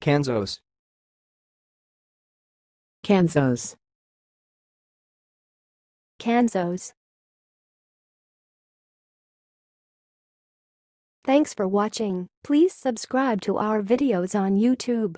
Kanzos. Kanzos. Kanzos. Thanks for watching. Please subscribe to our videos on YouTube.